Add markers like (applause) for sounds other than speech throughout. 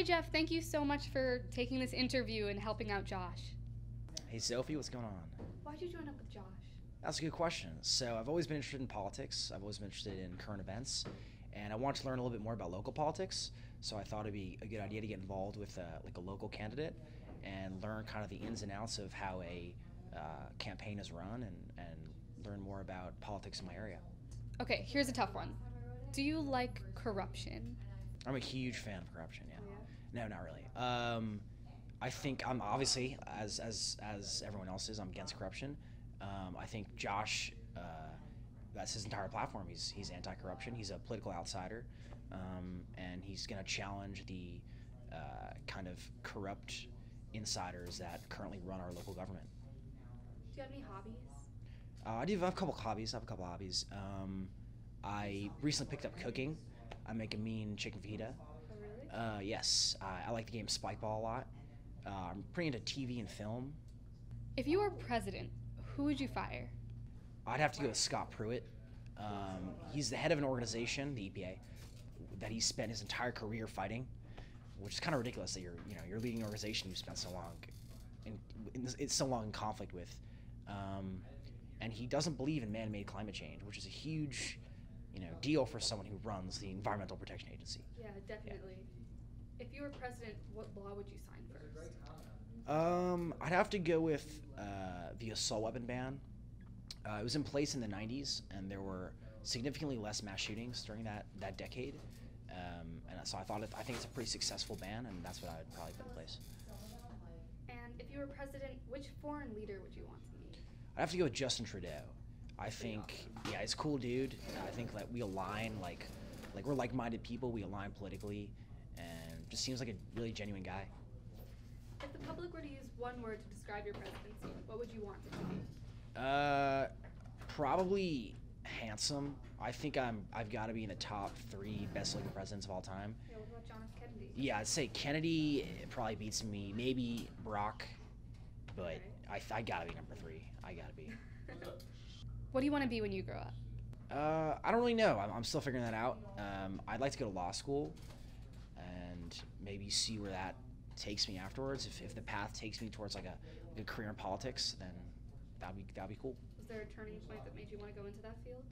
Hey, Geoff, thank you so much for taking this interview and helping out Josh. Hey, Sophie, what's going on? Why'd you join up with Josh? That's a good question. So, I've always been interested in politics, I've always been interested in current events, and I wanted to learn a little bit more about local politics. So, I thought it'd be a good idea to get involved with uh, like a local candidate and learn kind of the ins and outs of how a uh, campaign is run and, and learn more about politics in my area. Okay, here's a tough one. Do you like corruption? I'm a huge fan of corruption. Yeah. No, not really. Um, I think I'm obviously as as as everyone else is. I'm against corruption. Um, I think Josh. Uh, that's his entire platform. He's he's anti-corruption. He's a political outsider, um, and he's going to challenge the uh, kind of corrupt insiders that currently run our local government. Do you have any hobbies? Uh, I do have a couple hobbies. I have a couple hobbies. Um, I recently picked up cooking. I make a mean chicken fajita. Oh, really? Uh, yes, I, I like the game Spikeball a lot. Uh, I'm pretty into TV and film. If you were president, who would you fire? I'd have to go with Scott Pruitt. Um, he's the head of an organization, the EPA, that he spent his entire career fighting, which is kind of ridiculous that you're, you know, you're leading an organization you spent so long, in, in, it's so long in conflict with. Um, and he doesn't believe in man-made climate change, which is a huge, you know, deal for someone who runs the Environmental Protection Agency. Yeah, definitely. If you were president, what law would you sign first? Um, I'd have to go with uh, the assault weapon ban. Uh, it was in place in the 90s, and there were significantly less mass shootings during that, that decade. Um, and so I thought it, I think it's a pretty successful ban, and that's what I would probably put in place. And if you were president, which foreign leader would you want to meet? I'd have to go with Justin Trudeau. I think, yeah, it's cool dude. I think that we align, like, like we're like-minded people. We align politically, and just seems like a really genuine guy. If the public were to use one word to describe your presidency, what would you want it to be? Uh, probably handsome. I think I'm. I've got to be in the top three best-looking presidents of all time. Yeah, what about John F. Kennedy? Yeah, I'd say Kennedy probably beats me. Maybe Barack, but Okay. I, I gotta be number three. I gotta be. (laughs) What do you want to be when you grow up? Uh, I don't really know. I'm, I'm still figuring that out. Um, I'd like to go to law school and maybe see where that takes me afterwards. If, if the path takes me towards like a, a career in politics, then that'd be that'd be cool. Was there a turning point that made you want to go into that field?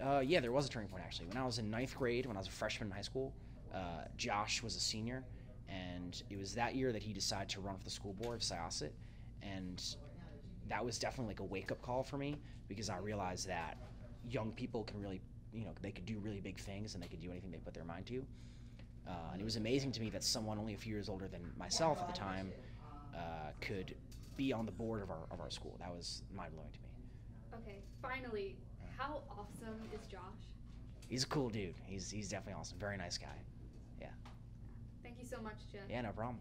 Uh, yeah, there was a turning point actually. When I was in ninth grade, when I was a freshman in high school, uh, Josh was a senior, and it was that year that he decided to run for the school board of Syosset, and that was definitely like a wake up call for me because I realized that young people can really, you know, they could do really big things and they could do anything they put their mind to. Uh, and it was amazing to me that someone only a few years older than myself at the time uh, could be on the board of our, of our school. That was mind blowing to me. Okay, finally, how awesome is Josh? He's a cool dude. He's, he's definitely awesome. Very nice guy. Yeah. Thank you so much, Geoff. Yeah, no problem.